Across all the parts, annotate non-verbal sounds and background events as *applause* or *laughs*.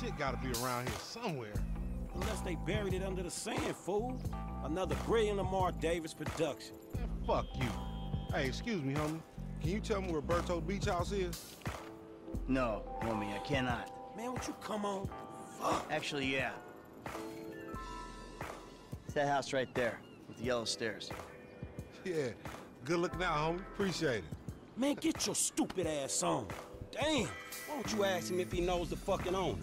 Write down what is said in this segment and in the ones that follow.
Shit gotta be around here somewhere. Unless they buried it under the sand, fool. Another brilliant Lamar Davis production. Man, fuck you. Hey, excuse me, homie. Can you tell me where Berto Beach House is? No, homie, I cannot. Man, would you come on? Fuck. Actually, yeah. It's that house right there with the yellow stairs. Yeah. Good looking out, homie. Appreciate it. Man, get your stupid ass on. Damn. Why don't you ask him if he knows the fucking owner?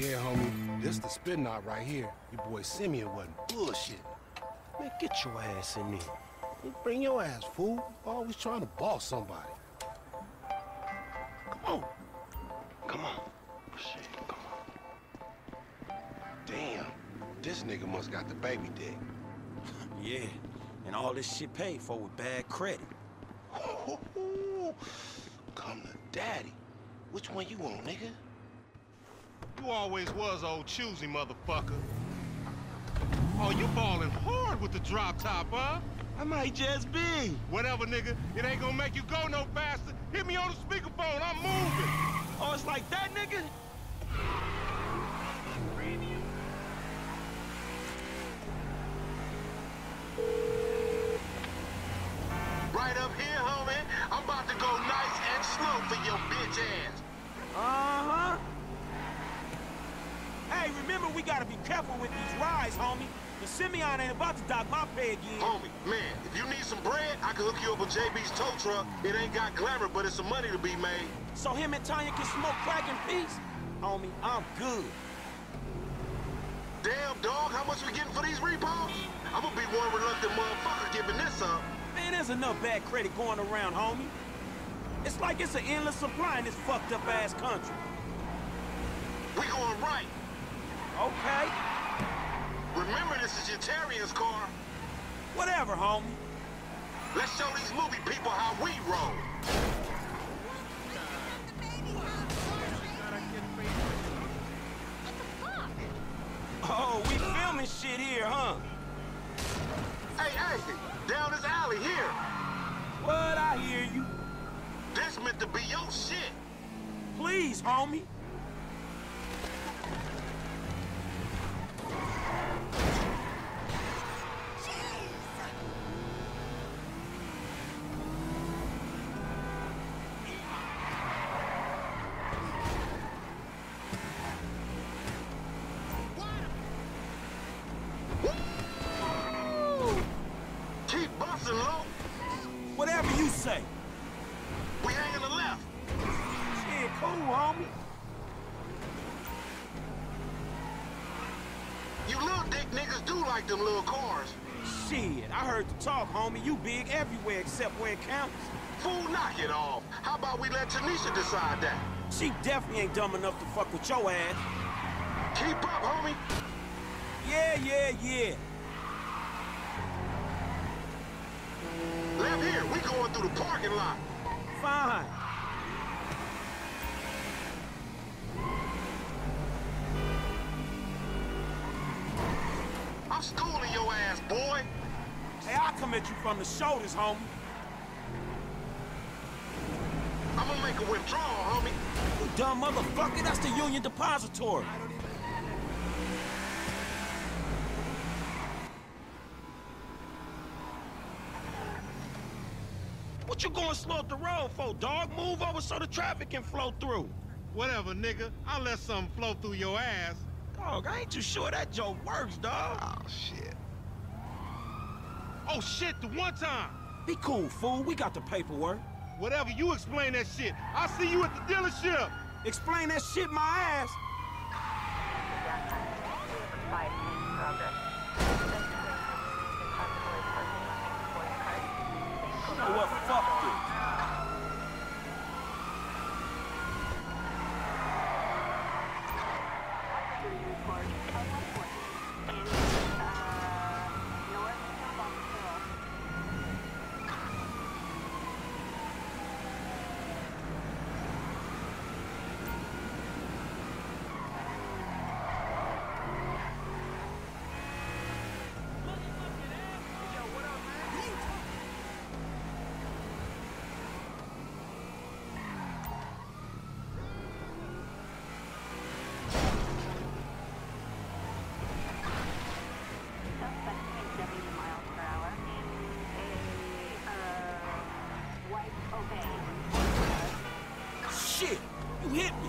Yeah, homie. This the spin knot right here. Your boy Simeon wasn't bullshit. Man, get your ass in there. You Bring your ass, fool. Always trying to boss somebody. Come on. Come on. Oh, shit, come on. Damn. This nigga must got the baby dick. *laughs* Yeah, and all this shit paid for with bad credit. *laughs* Come to daddy. Which one you want, nigga? You always was old choosy, motherfucker. Oh, you balling hard with the drop top, huh? I might just be. Whatever, nigga. It ain't gonna make you go no faster. Hit me on the speakerphone. I'm moving. Oh, it's like that, nigga? Right up here, homie. I'm about to go nice and slow for your bitch ass. Uh-huh. Hey, remember we gotta be careful with these rides, homie. The Simeon ain't about to dock my pay again. Homie, man, if you need some bread, I can hook you up with JB's tow truck. It ain't got glamour, but it's some money to be made. So him and Tonya can smoke crack in peace? Homie, I'm good. Damn, dog, how much we getting for these repos? I'm gonna be one reluctant motherfucker giving this up. Man, there's enough bad credit going around, homie. It's like it's an endless supply in this fucked up ass country. We going right. Okay, Remember, this is your Terrier's car. whatever, homie. Let's show these movie people how we roll. Oh, we filming shit here, huh? Hey, hey, down this alley here. What? I hear you. This meant to be your shit. Please, homie. Like them little cars. Shit, I heard the talk, homie. You big everywhere except where it counts. Fool, knock it off. How about we let Tanisha decide that? She definitely ain't dumb enough to fuck with your ass. Keep up, homie. Yeah, yeah, yeah. Left here, we going through the parking lot. Fine. I'm schooling your ass, boy. Hey, I'll come at you from the shoulders, homie. I'm gonna make a withdrawal, homie. You dumb motherfucker, that's the Union Depository. What you going slow up the road for, dog? Move over so the traffic can flow through. Whatever, nigga. I'll let something flow through your ass. Dog, I ain't too sure that joke works, dog. Oh, shit. Oh, shit, the one time. Be cool, fool. We got the paperwork. Whatever, you explain that shit. I'll see you at the dealership. Explain that shit my ass. You know what? Fuck this. Shit! You hit me!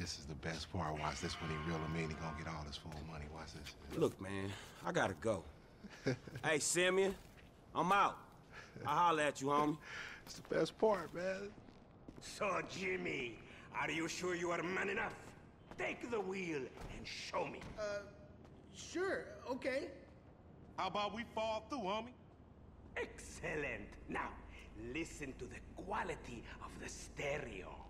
This is the best part. Watch this when he reel him in. He gonna get all his full money. Watch this. Look, man, I gotta go. *laughs* hey, Simeon, I'm out. I'll holler at you, homie. It's the best part, man. So, Jimmy, are you sure you are man enough? Take the wheel and show me. Uh, sure, okay. How about we fall through, homie? Excellent. Now, listen to the quality of the stereo.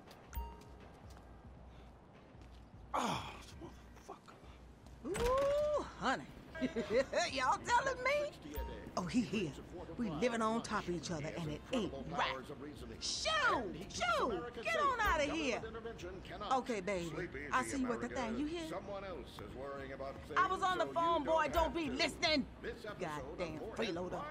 Oh, motherfucker. Ooh, honey. *laughs* Y'all telling me? Oh, he here. We living on top of each other, and it ain't right. Shoo! Shoo! Get on out of here. Okay, baby. I see you at the thing. You hear? I was on the phone, boy. Don't be listening. Goddamn freeloader.